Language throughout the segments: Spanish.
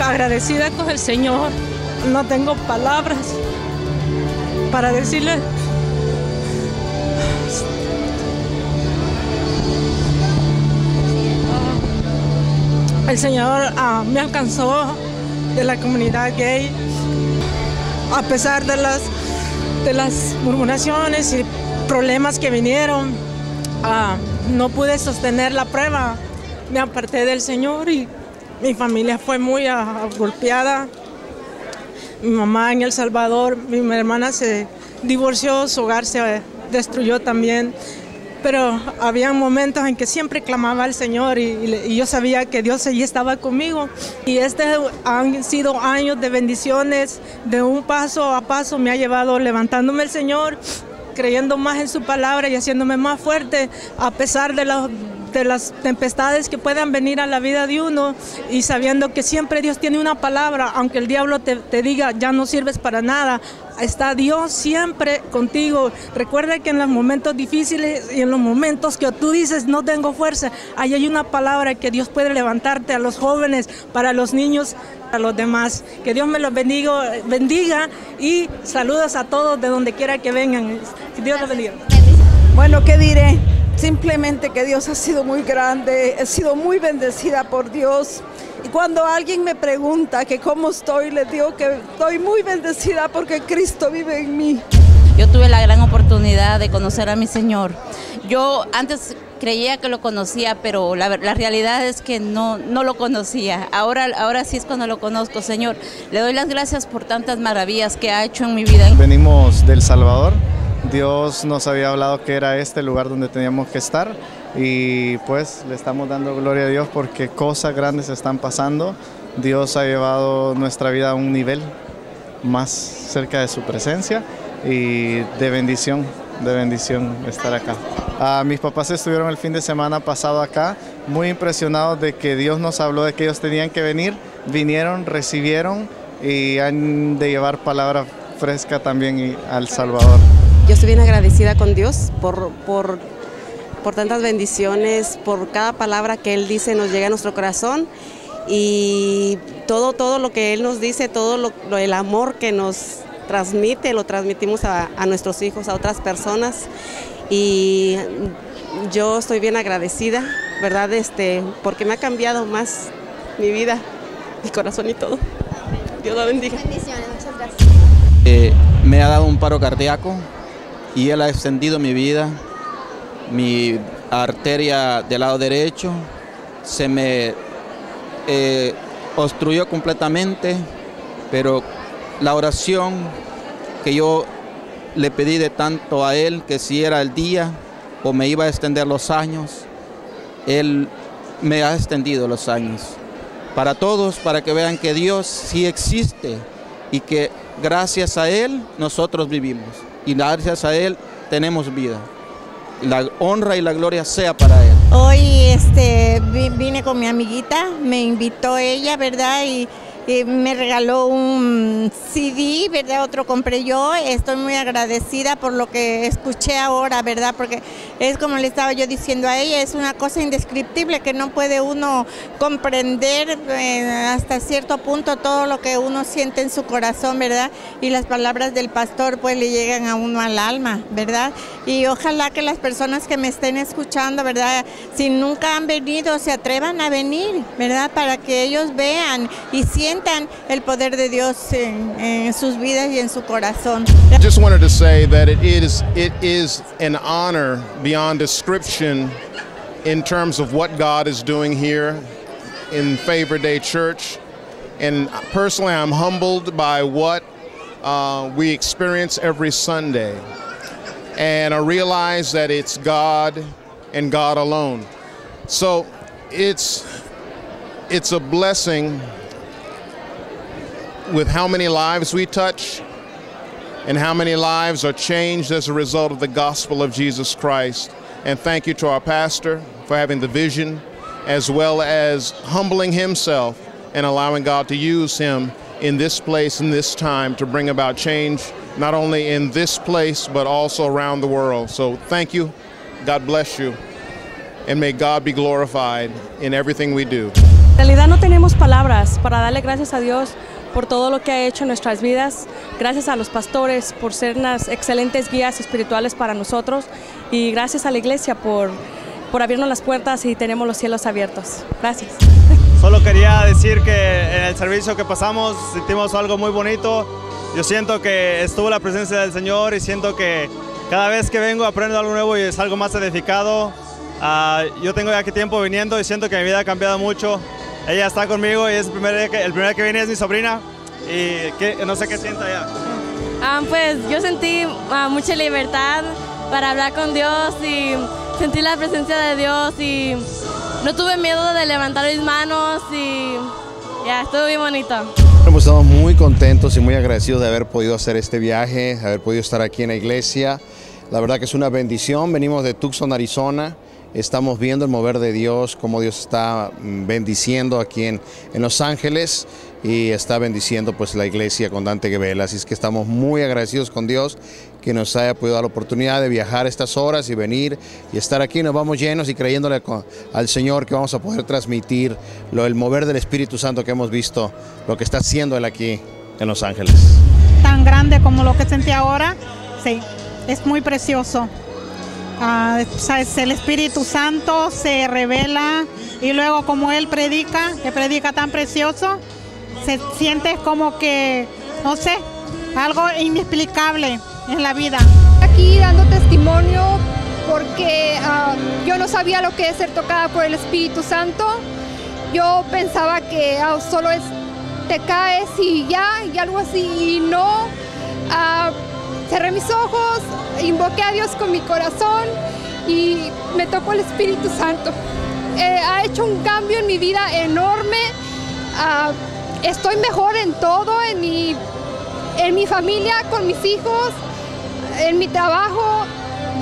agradecida con el Señor. No tengo palabras para decirle. El Señor ah, me alcanzó de la comunidad gay, a pesar de las, de las murmuraciones y problemas que vinieron. ah, no pude sostener la prueba. Me aparté del Señor y mi familia fue muy golpeada. Mi mamá en El Salvador, mi hermana se divorció, su hogar se destruyó también. Pero había momentos en que siempre clamaba al Señor y, yo sabía que Dios allí estaba conmigo. Y este han sido años de bendiciones, de un paso a paso me ha llevado levantándome el Señor, creyendo más en su palabra y haciéndome más fuerte a pesar de las de las tempestades que puedan venir a la vida de uno y sabiendo que siempre Dios tiene una palabra, aunque el diablo te, te diga ya no sirves para nada, está Dios siempre contigo. Recuerda que en los momentos difíciles y en los momentos que tú dices no tengo fuerza, ahí hay una palabra que Dios puede levantarte a los jóvenes, para los niños, a los demás. Que Dios me los bendiga, bendiga y saludos a todos de donde quiera que vengan. Que Dios los bendiga. Bueno, ¿qué diré? Simplemente que Dios ha sido muy grande, he sido muy bendecida por Dios. Y cuando alguien me pregunta que cómo estoy, les digo que estoy muy bendecida porque Cristo vive en mí. Yo tuve la gran oportunidad de conocer a mi Señor. Yo antes creía que lo conocía, pero la, realidad es que no, no lo conocía. Ahora, ahora sí es cuando lo conozco, Señor. Le doy las gracias por tantas maravillas que ha hecho en mi vida. Venimos del Salvador. Dios nos había hablado que era este el lugar donde teníamos que estar y pues le estamos dando gloria a Dios porque cosas grandes están pasando. Dios ha llevado nuestra vida a un nivel más cerca de su presencia y de bendición, de bendición estar acá. Ah, mis papás estuvieron el fin de semana pasado acá, muy impresionados de que Dios nos habló de que ellos tenían que venir, vinieron, recibieron y han de llevar palabra fresca también al Salvador. Yo estoy bien agradecida con Dios por, por, por tantas bendiciones, por cada palabra que Él dice nos llega a nuestro corazón y todo, todo lo que Él nos dice, todo lo, lo- el amor que nos transmite, lo transmitimos a, a nuestros hijos, a otras personas y yo estoy bien agradecida, ¿verdad? Este, porque me ha cambiado más mi vida, mi corazón y todo. Dios la bendiga. Bendiciones, muchas gracias. Eh, me ha dado un paro cardíaco y él ha extendido mi vida. Mi arteria del lado derecho se me eh, obstruyó completamente, pero la oración que yo le pedí de tanto a él, que si era el día o me iba a extender los años, él me ha extendido los años. Para todos, para que vean que Dios sí existe y que gracias a Él nosotros vivimos y gracias a Él tenemos vida. La honra y la gloria sea para Él. Hoy este, vi- vine con mi amiguita, me invitó ella, ¿verdad? Y, y me regaló un CD, ¿verdad? Otro compré yo. Estoy muy agradecida por lo que escuché ahora, ¿verdad? Porque es como le estaba yo diciendo a ella, es una cosa indescriptible que no puede uno comprender eh, hasta cierto punto todo lo que uno siente en su corazón, ¿verdad? Y las palabras del pastor pues le llegan a uno al alma, ¿verdad? Y ojalá que las personas que me estén escuchando, ¿verdad? Si nunca han venido, se atrevan a venir, ¿verdad? Para que ellos vean y sientan el poder de Dios en, en sus vidas y en su corazón. Just wanted to say that it is it is an honor beyond description in terms of what God is doing here in Favor Day Church. And personally, I'm humbled by what uh, we experience every Sunday. And I realize that it's God and God alone. So it's it's a blessing with how many lives we touch and how many lives are changed as a result of the gospel of Jesus Christ. And thank you to our pastor for having the vision, as well as humbling himself and allowing God to use him in this place, in this time, to bring about change, not only in this place, but also around the world. So thank you. God bless you. and may God be glorified in everything we do. En realidad no tenemos palabras para darle gracias a Dios por todo lo que ha hecho en nuestras vidas. Gracias a los pastores por ser unas excelentes guías espirituales para nosotros y gracias a la iglesia por, por abrirnos las puertas y tenemos los cielos abiertos. Gracias. Solo quería decir que en el servicio que pasamos sentimos algo muy bonito. Yo siento que estuvo la presencia del Señor y siento que cada vez que vengo aprendo algo nuevo y es algo más edificado. Ah, yo tengo ya que tiempo viniendo y siento que mi vida ha cambiado mucho. Ella está conmigo y es el primer día que, el primer día que viene es mi sobrina y que, no sé qué sienta ella. Ah, pues yo sentí ah, mucha libertad para hablar con Dios y sentí la presencia de Dios y no tuve miedo de levantar mis manos y ya, estuvo bien bonito. Bueno, pues estamos muy contentos y muy agradecidos de haber podido hacer este viaje, de haber podido estar aquí en la iglesia. La verdad que es una bendición. Venimos de Tucson, Arizona. Estamos viendo el mover de Dios, cómo Dios está mm, bendiciendo aquí en, en Los Ángeles y está bendiciendo pues la iglesia con Dante Gebel. Así es que estamos muy agradecidos con Dios que nos haya podido dar la oportunidad de viajar estas horas y venir y estar aquí. Nos vamos llenos y creyéndole al Señor que vamos a poder transmitir lo, el mover del Espíritu Santo que hemos visto, lo que está haciendo Él aquí en Los Ángeles. Tan grande como lo que sentí ahora, sí, es muy precioso. Ah, el Espíritu Santo se revela y luego como Él predica, que predica tan precioso, se siente como que, no sé, algo inexplicable en la vida. Aquí dando testimonio porque ah, yo no sabía lo que es ser tocada por el Espíritu Santo. Yo pensaba que ah, solo es te caes y ya, y algo así, y no. Cerré mis ojos, invoqué a Dios con mi corazón y me tocó el Espíritu Santo. Eh, ha hecho un cambio en mi vida enorme. Ah, estoy mejor en todo, en mi, en mi familia, con mis hijos, en mi trabajo.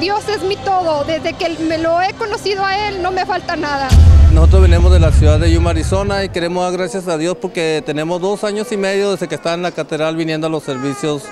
Dios es mi todo. Desde que me lo he conocido a Él, no me falta nada. Nosotros venimos de la ciudad de Yuma, Arizona y queremos dar gracias a Dios porque tenemos dos años y medio desde que está en la catedral viniendo a los servicios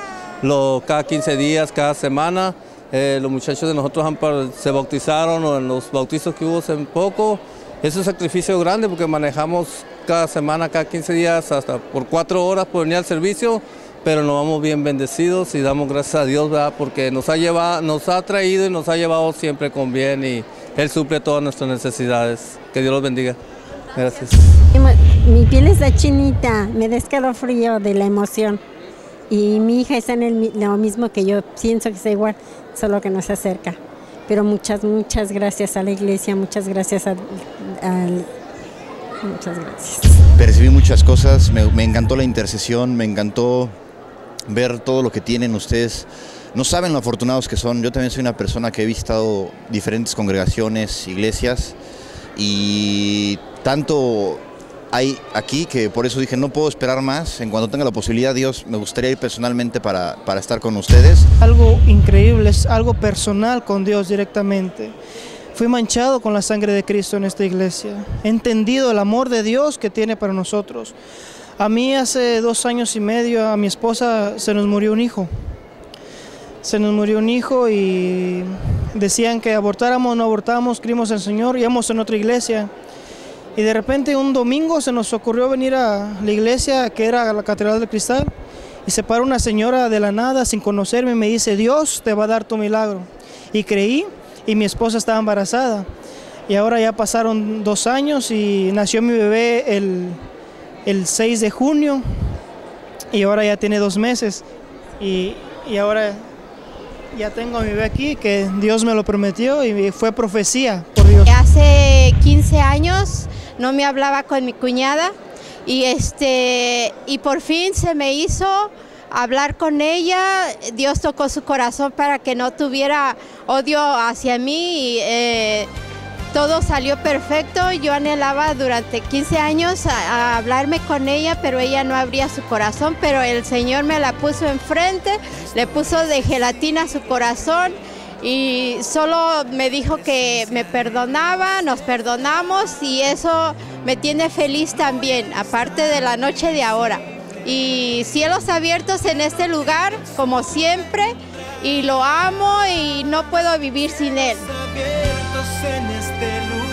cada 15 días, cada semana. Eh, los muchachos de nosotros se bautizaron o en los bautizos que hubo hace poco. Es un sacrificio grande porque manejamos cada semana, cada 15 días, hasta por cuatro horas por venir al servicio, pero nos vamos bien bendecidos y damos gracias a Dios, porque nos ha, llevado, nos ha traído y nos ha llevado siempre con bien y Él suple todas nuestras necesidades. Que Dios los bendiga. Gracias. Mi piel está chinita, me da frío de la emoción y mi hija está en el, lo mismo que yo, pienso que es igual, solo que no se acerca. Pero muchas, muchas gracias a la iglesia, muchas gracias al... muchas gracias. Percibí muchas cosas, me, me encantó la intercesión, me encantó ver todo lo que tienen ustedes. No saben lo afortunados que son. Yo también soy una persona que he visitado diferentes congregaciones, iglesias, y tanto hay aquí que por eso dije no puedo esperar más. En cuanto tenga la posibilidad, Dios, me gustaría ir personalmente para, para estar con ustedes. Algo increíble, es algo personal con Dios directamente. Fui manchado con la sangre de Cristo en esta iglesia. He entendido el amor de Dios que tiene para nosotros. A mí hace dos años y medio, a mi esposa se nos murió un hijo. Se nos murió un hijo y decían que abortáramos, no abortáramos, creímos en el Señor, íbamos en otra iglesia. Y de repente un domingo se nos ocurrió venir a la iglesia que era la Catedral del Cristal y se para una señora de la nada sin conocerme y me dice, Dios te va a dar tu milagro. Y creí y mi esposa estaba embarazada. Y ahora ya pasaron dos años y nació mi bebé el, el 6 de junio y ahora ya tiene dos meses. Y, y ahora ya tengo a mi bebé aquí, que Dios me lo prometió y fue profecía por Dios. Hace 15 años no me hablaba con mi cuñada y este y por fin se me hizo hablar con ella, Dios tocó su corazón para que no tuviera odio hacia mí y eh, todo salió perfecto. Yo anhelaba durante 15 años hablarme con ella, pero ella no abría su corazón, pero el Señor me la puso enfrente, le puso de gelatina su corazón y solo me dijo que me perdonaba, nos perdonamos y eso me tiene feliz también, aparte de la noche de ahora. Y cielos abiertos en este lugar, como siempre, y lo amo y no puedo vivir sin él. en este lugar.